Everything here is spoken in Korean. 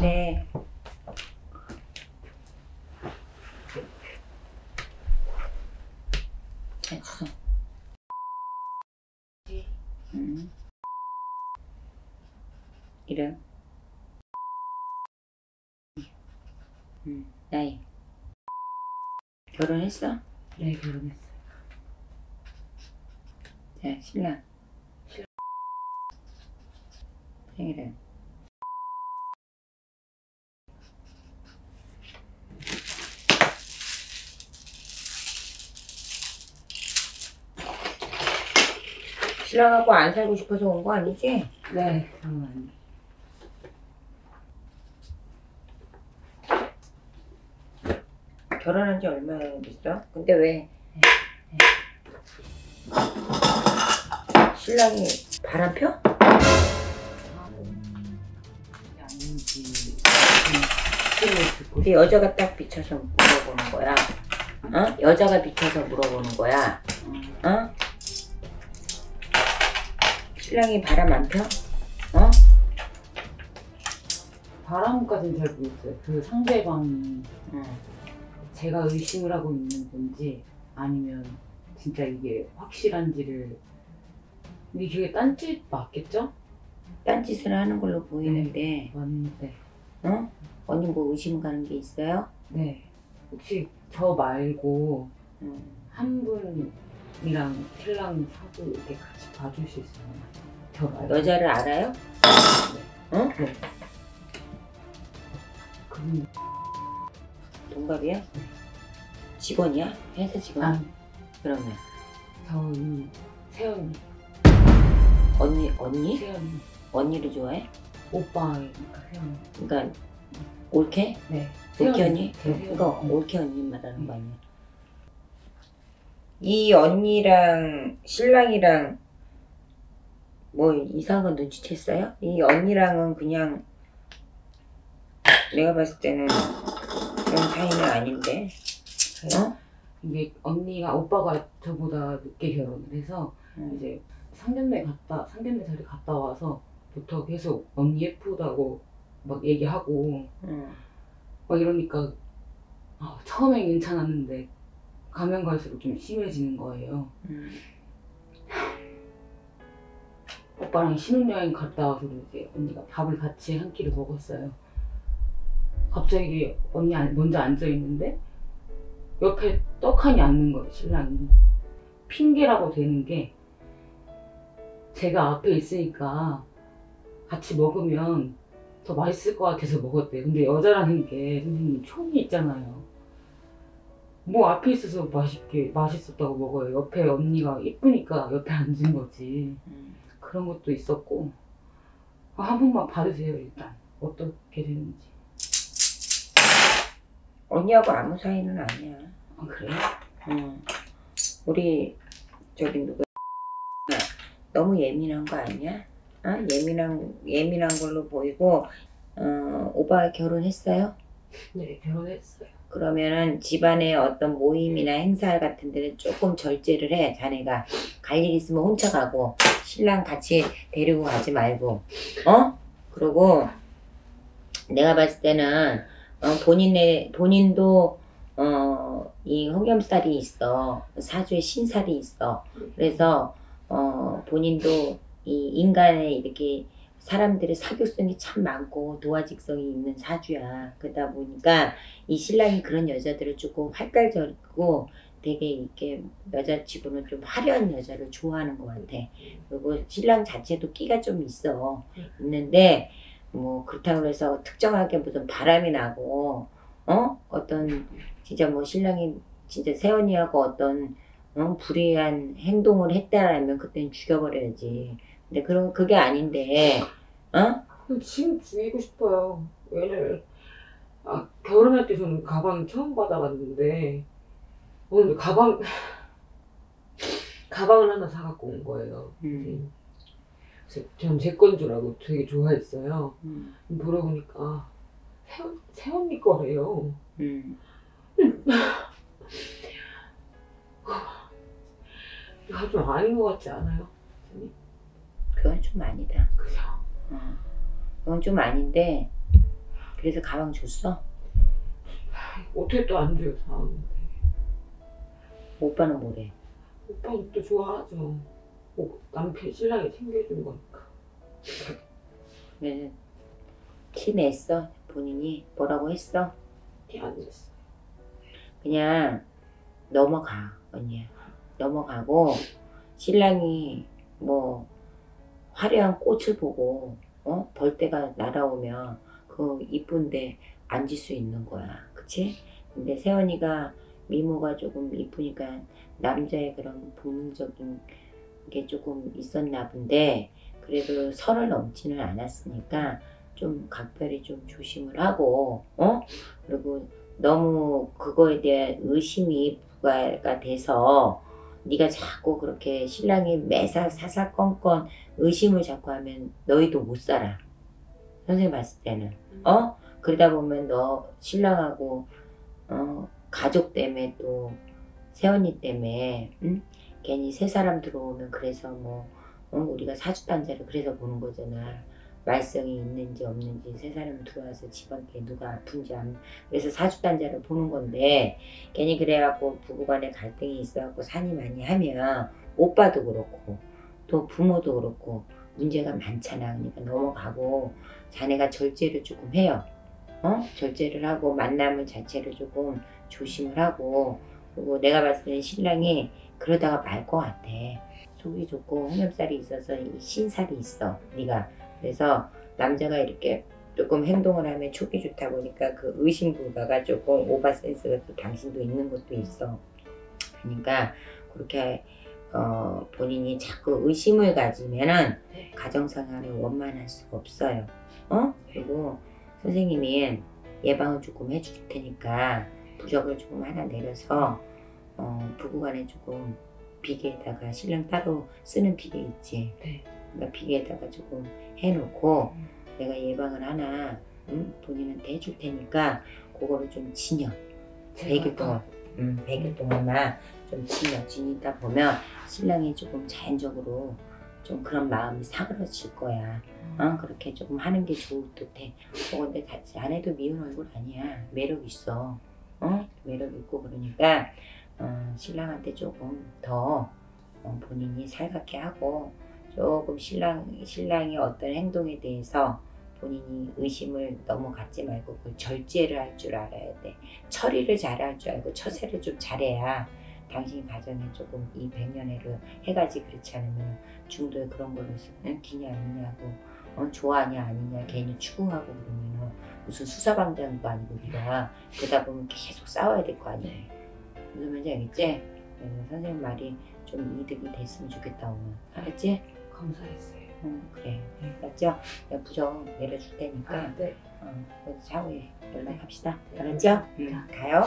네. 네, 주소. 음. 이름. 음, 나이. 결혼했어? 네, 결혼했어요. 자, 신랑. 신랑. 생일은? 신랑하고 안 살고 싶어서 온 거 아니지? 네, 잠깐만요. 결혼한 지 얼마나 됐어? 근데 왜 신랑이 바람 펴? 근데 여자가 딱 비춰서 물어보는 거야. 어? 여자가 비춰서 물어보는 거야. 어? 신랑이 바람 안 펴? 어? 바람까지는 잘 모르겠어요. 그 상대방이 응. 제가 의심을 하고 있는 건지 아니면 진짜 이게 확실한지를 근데 이게 딴짓 맞겠죠? 딴짓을 하는 걸로 보이는데, 맞는데 어? 언니 뭐 의심 가는 게 있어요? 네 혹시 저 말고 응. 한분 이랑 신랑 사주 이렇게 같이 봐줄 수 있어요? 저 말고 여자를 알아요? 어? 네. 그분 동갑이야? 직원이야? 회사 직원? 아 그러면 저희 세연이 언니 언니? 세연이 언니를 좋아해? 오빠니까 세연이 그러니까 올케? 네 올케 언니? 제 세연이. 이거 올케 언니 말하는 거 아니야? 이 언니랑 신랑이랑 뭐 이상한 거 눈치챘어요? 이 언니랑은 그냥 내가 봤을 때는 그런 사이는 아닌데 어? 이게 언니가 오빠가 저보다 늦게 결혼을 해서 음. 이제 상견례 갔다 상견례 자리 갔다 와서 부터 계속 언니 예쁘다고 막 얘기하고 음. 막 이러니까 아, 처음엔 괜찮았는데 가면 갈수록 좀 심해지는 거예요. 음. 오빠랑 신혼여행 갔다 와서 이제 언니가 밥을 같이 한 끼를 먹었어요. 갑자기 언니 안- 먼저 앉아 있는데 옆에 떡하니 앉는 거예요 신랑이. 핑계라고 되는 게 제가 앞에 있으니까 같이 먹으면 더 맛있을 것 같아서 먹었대요. 근데 여자라는 게 선생님 촉이 있잖아요. 뭐 앞에 있어서 맛있게 맛있었다고 먹어요. 옆에 언니가 이쁘니까 옆에 앉은 거지. 음. 그런 것도 있었고 아, 한 번만 봐주세요 일단 어떻게 되는지 언니하고 아무 사이는 아니야 아 그래요? 어. 우리 저기 누구 너무 예민한 거 아니야? 어? 예민한 예민한 걸로 보이고 어, 오빠 결혼했어요? 네 결혼했어요 그러면은 집안에 어떤 모임이나 행사 같은 데는 조금 절제를 해. 자네가 갈 일 있으면 혼자 가고 신랑 같이 데리고 가지 말고. 어? 그리고 내가 봤을 때는 어, 본인의 본인도 어, 이 흑염살이 있어. 사주에 신살이 있어. 그래서 어, 본인도 이 인간의 이렇게 사람들의 사교성이 참 많고 도화직성이 있는 사주야 그러다 보니까 이 신랑이 그런 여자들을 조금 활달적이고 되게 이렇게 여자치고는 좀 화려한 여자를 좋아하는 것 같아. 그리고 신랑 자체도 끼가 좀 있어. 있는데 뭐 그렇다고 해서 특정하게 무슨 바람이 나고 어 어떤 진짜 뭐 신랑이 진짜 세연이하고 어떤 어, 불의한 행동을 했다라면 그때는 죽여버려야지. 근데 그런 그게 아닌데 어? 지금 죽이고 싶어요 왜냐면 아 결혼할 때 저는 가방 처음 받아봤는데 오늘 가방 가방을 하나 사갖고 온 거예요 음. 전 제 건 줄 알고 되게 좋아했어요 음. 물어보니까 세연, 세연이 거래요 음. 이거 좀 아닌 것 같지 않아요? 그건 좀 아니다. 그죠? 어. 그건 좀 아닌데 그래서 가방 줬어? 어떻게 또 안 돼요 사는데 오빠는 뭐래? 오빠는 또 좋아하죠 오, 남편 신랑이 챙겨주는 거니까 그러면 티 냈어? 본인이 뭐라고 했어? 티 안 냈어요 그냥 넘어가 언니야 넘어가고 신랑이 뭐 화려한 꽃을 보고 어? 벌떼가 날아오면 그 이쁜데 앉을 수 있는 거야. 그치? 근데 세연이가 미모가 조금 이쁘니까 남자의 그런 본능적인 게 조금 있었나 본데 그래도 설을 넘지는 않았으니까 좀 각별히 좀 조심을 하고 어? 그리고 너무 그거에 대한 의심이 부과가 돼서 네가 자꾸 그렇게 신랑이 매사 사사건건 의심을 자꾸 하면 너희도 못 살아. 선생님 봤을 때는 어 그러다 보면 너 신랑하고 어 가족 때문에 또 세연이 때문에 응? 괜히 새 사람 들어오면 그래서 뭐 어, 우리가 사주단자를 그래서 보는 거잖아. 말썽이 있는지 없는지 새 사람 들어와서 집안에 누가 아픈지 안 그래서 사주단자를 보는 건데 괜히 그래갖고 부부간에 갈등이 있어갖고 산이 많이 하면 오빠도 그렇고 또 부모도 그렇고 문제가 많잖아. 그러니까 넘어가고 자네가 절제를 조금 해요. 어? 절제를 하고 만남을 자체를 조금 조심을 하고 그리고 내가 봤을 때는 신랑이 그러다가 말 것 같아. 속이 좋고 홍염살이 있어서 이 신살이 있어. 네가 그래서 남자가 이렇게 조금 행동을 하면 촉이 좋다 보니까 그 의심 불가가 조금 오버 센스가 또 당신도 있는 것도 있어. 그러니까 그렇게 어, 본인이 자꾸 의심을 가지면은 네. 가정생활을 원만할 수가 없어요. 어? 그리고 선생님이 예방을 조금 해줄 테니까 부적을 조금 하나 내려서 어, 부부간에 조금 비계에다가 신랑 따로 쓰는 비계 있지. 네. 그러니까 비계에다가 조금 해놓고 음. 내가 예방을 하나 응? 본인한테 해줄 테니까 그거를 좀 지녀. 100일 동안. 응, 100일 동안만 좀 지녀. 지니다 보면 신랑이 조금 자연적으로 좀 그런 마음이 사그러질 거야. 어? 그렇게 조금 하는 게 좋을 듯해. 어, 근데 같이 안 해도 미운 얼굴 아니야. 매력 있어. 어? 매력 있고 그러니까 어, 신랑한테 조금 더 어, 본인이 살갑게 하고 조금 신랑 신랑의 어떤 행동에 대해서 본인이 의심을 너무 갖지 말고 그 절제를 할 줄 알아야 돼. 처리를 잘 할 줄 알고 처세를 좀 잘해야 당신 가정에 조금 이 백년해를 해가지 그렇지 않으면 중도에 그런 걸로 쓰는 기냐 아니냐고 어, 좋아하냐 아니냐 괜히 추궁하고 그러면은 무슨 수사방장도 아니고 네가 그러다 보면 계속 싸워야 될 거 아니야. 무슨 말인지 알겠지? 선생님 말이 좀 이득이 됐으면 좋겠다 오늘 알았지? 감사했어요. 응 그래. 알았죠? 내가 부정 내려줄 테니까. 아, 네. 어, 그래서 차후에 연락합시다. 네, 알았죠? 응 가요